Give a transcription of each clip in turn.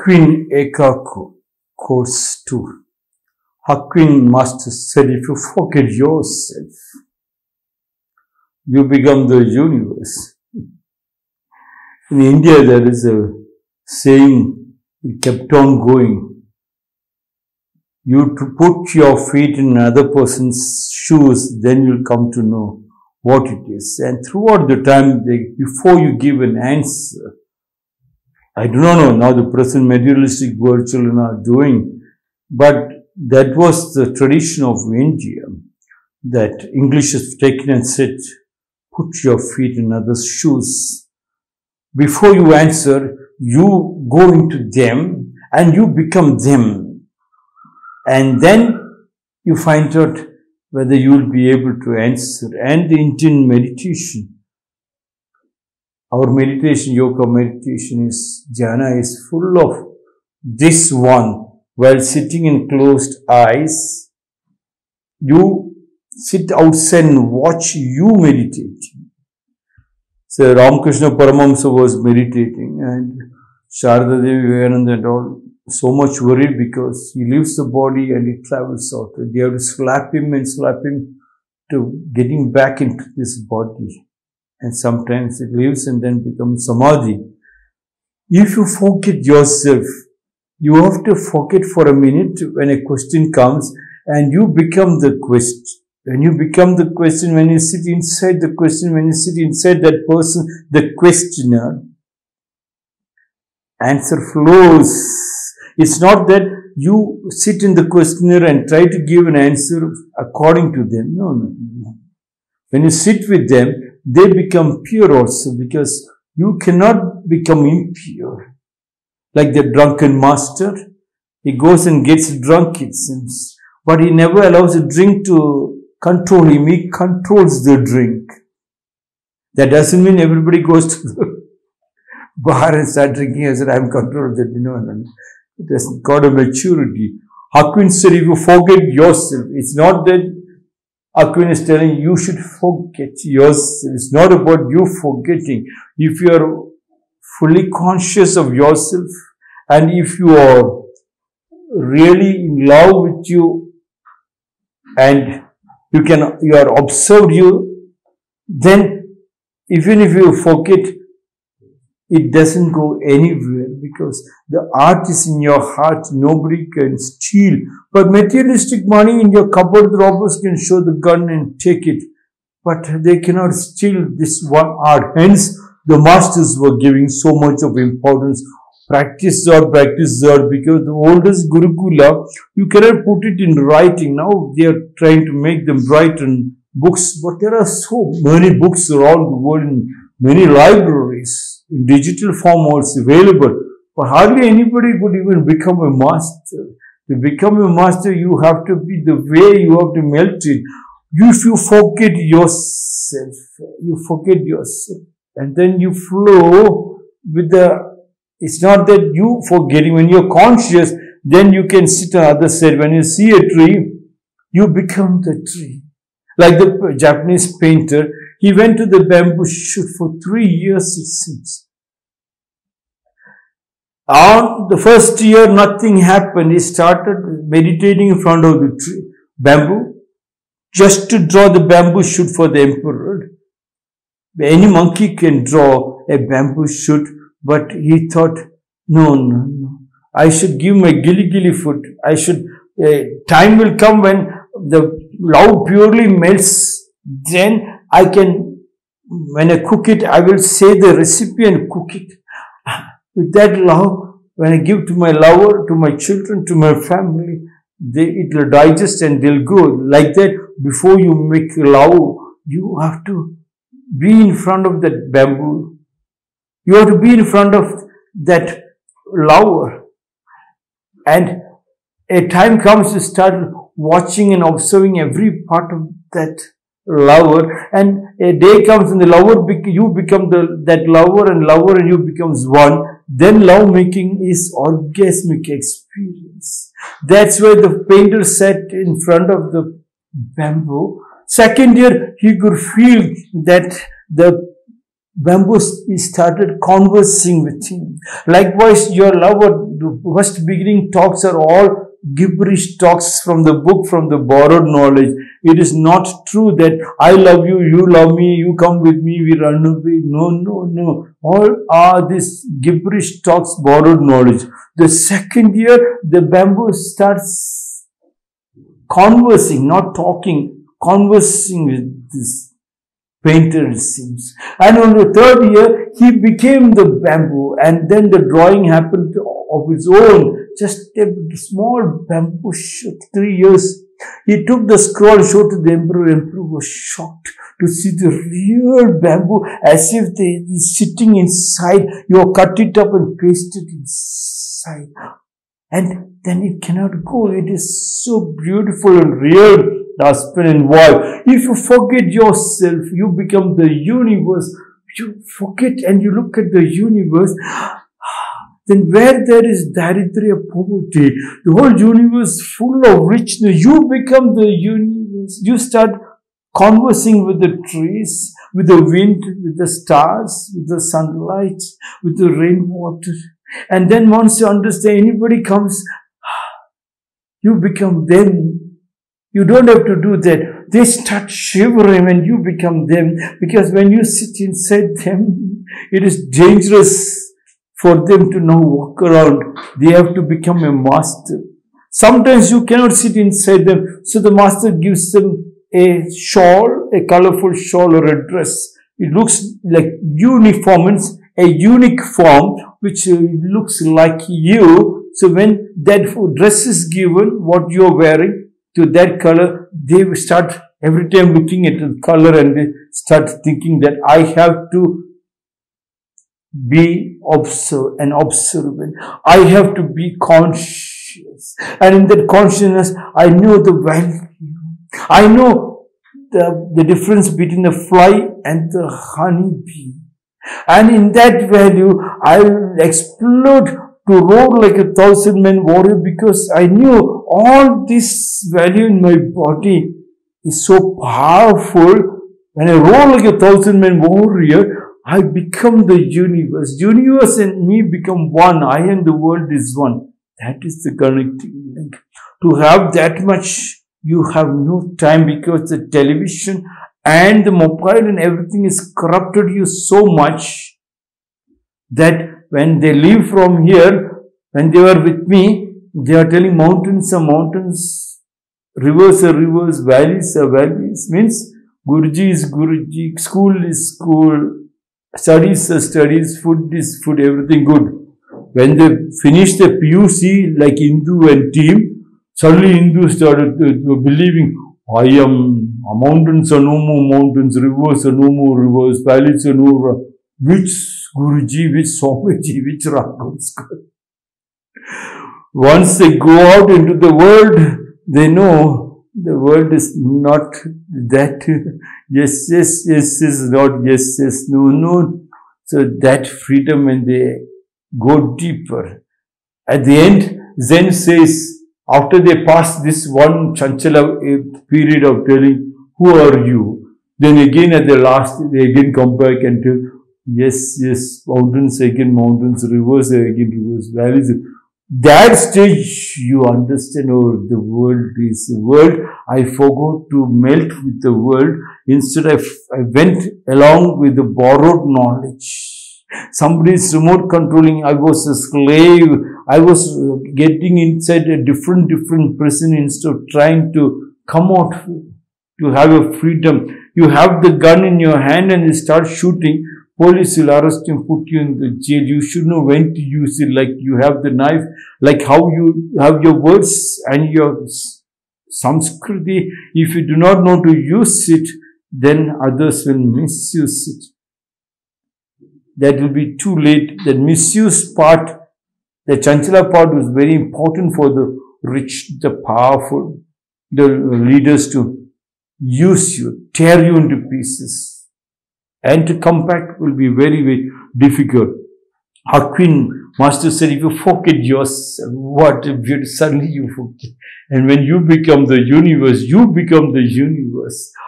Hakuin Ekaku, Course 2. Hakuin Master said, if you forget yourself, you become the universe. In India, there is a saying, it kept on going. You to put your feet in another person's shoes, then you'll come to know what it is. And throughout the time, they, before you give an answer, I do not know now the present materialistic world children are doing, but that was the tradition of India that English has taken and said, put your feet in others' shoes. Before you answer, you go into them and you become them. And then you find out whether you will be able to answer. And the Indian meditation, our meditation, yoga meditation is, jhana is full of this one. While sitting in closed eyes, you sit outside and watch you meditate. So Ramakrishna Paramahamsa was meditating and Sharada Devi Vivekananda and all so much worried because he leaves the body and he travels out. They have to slap him and slap him to getting back into this body. And sometimes it leaves and then becomes samadhi. If you forget yourself, you have to forget for a minute when a question comes and you become the question. When you become the question, when you sit inside the question, when you sit inside that person, the questioner, answer flows. It's not that you sit in the questioner and try to give an answer according to them. No, no, no. When you sit with them, they become pure also because you cannot become impure. Like the drunken master, he goes and gets drunk, it seems. But he never allows a drink to control him. He controls the drink. That doesn't mean everybody goes to the bar and start drinking and said, I'm controlled that, you know, and it has got a maturity. Said, if you forget yourself, it's not that Hakuin is telling you should forget yourself. It's not about you forgetting. If you are fully conscious of yourself and if you are really in love with you and you can, you are observed you, then even if you forget, it doesn't go anywhere because the art is in your heart. Nobody can steal. But materialistic money in your cupboard, robbers can show the gun and take it. But they cannot steal this one art. Hence, the masters were giving so much of importance. Practice or practice or because the oldest Gurukula, you cannot put it in writing. Now they are trying to make them write in books, but there are so many books around the world in many libraries in digital form also available. Hardly anybody could even become a master. To become a master, you have to be the way you have to melt it. If you forget yourself, you forget yourself, and then you flow with the. It's not that you forgetting. When you're conscious, then you can sit on the other side. When you see a tree, you become the tree. Like the Japanese painter, he went to the bamboo shoot for three years, it seems. On the first year, nothing happened. He started meditating in front of the tree, bamboo, just to draw the bamboo shoot for the emperor. Any monkey can draw a bamboo shoot, but he thought, no, no, no. I should give my gilly gilly foot. I should, uh, time will come when the love purely melts. Then I can, when I cook it, I will say the recipe and cook it. With that love, when I give to my lover, to my children, to my family, they, it will digest and they'll go. Like that, before you make love, you have to be in front of that bamboo. You have to be in front of that lover. And a time comes to start watching and observing every part of that lover and a day comes and the lover you become the that lover and lover and you becomes one then love making is orgasmic experience that's where the painter sat in front of the bamboo second year he could feel that the bamboo started conversing with him. Likewise, your lover, the first beginning talks are all gibberish talks from the book, from the borrowed knowledge. It is not true that I love you, you love me, you come with me, we run away. No, no, no. All are this gibberish talks, borrowed knowledge. The second year, the bamboo starts conversing, not talking, conversing with this painter, it seems. And on the third year, he became the bamboo, and then the drawing happened of its own, just a small bamboo shoot, three years. He took the scroll, showed to the emperor. Emperor was shocked to see the real bamboo as if they is sitting inside. You cut it up and paste it inside. And then it cannot go. It is so beautiful and real husband and wife. If you forget yourself, you become the universe. You forget and you look at the universe. Then where there is daridrya poverty, the whole universe full of richness, you become the universe. You start conversing with the trees, with the wind, with the stars, with the sunlight, with the rainwater. And then once you understand, anybody comes, you become them. You don't have to do that. They start shivering when you become them because when you sit inside them, it is dangerous for them to now walk around. They have to become a master. Sometimes you cannot sit inside them. So the master gives them a shawl, a colorful shawl or a dress. It looks like uniform, a unique form, which uh, looks like you. So when that dress is given, what you're wearing, to that color, they start every time looking at the color and they start thinking that I have to be observe and observant. I have to be conscious. And in that consciousness, I know the value. I know the, the difference between the fly and the honeybee. And in that value, I will explode to roar like a thousand men warrior because I knew all this value in my body is so powerful. When I roar like a thousand men warrior, I become the universe. Universe and me become one. I and the world is one. That is the connecting link. To have that much, you have no time because the television and the mobile and everything is corrupted you so much that when they leave from here, when they were with me, they are telling mountains are mountains, rivers are rivers, valleys are valleys. Means Guruji is Guruji, school is school, studies are studies, food is food, everything good. When they finish the PUC, like Hindu and team, suddenly Hindus started believing, I am, mountains are no more mountains, rivers are no more rivers, valleys are no more. Which Guruji, which Swamiji, which Raghavskar. Once they go out into the world, they know the world is not that yes, yes, yes is not yes, yes, no, no. So that freedom when they go deeper. At the end, Zen says, after they pass this one chanchala eh, period of telling, who are you? Then again at the last, they again come back and tell, yes, yes, mountains again mountains, rivers again rivers, valleys. That stage you understand, oh, the world is the world. I forgot to melt with the world. Instead, I, I went along with the borrowed knowledge. somebody's remote controlling. I was a slave. I was getting inside a different, different prison instead of trying to come out to have a freedom. You have the gun in your hand and you start shooting Police will arrest you put you in the jail. You should know when to use it, like you have the knife, like how you have your words and your samskriti. If you do not know to use it, then others will misuse it. That will be too late. The misuse part, the chanchala part was very important for the rich, the powerful, the leaders to use you, tear you into pieces and to come back will be very, very difficult. Hakuin Master said, if you forget yourself, what beauty, suddenly you forget. And when you become the universe, you become the universe.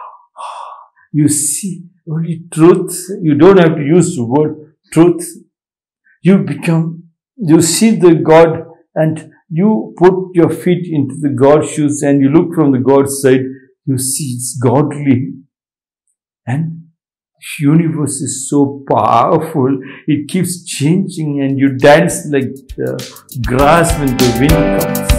You see, only truth. You don't have to use the word truth. You become, you see the God and you put your feet into the God shoes and you look from the God side, you see it's godly. And universe is so powerful. It keeps changing and you dance like the grass when the wind comes.